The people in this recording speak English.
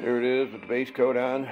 There it is with the base coat on.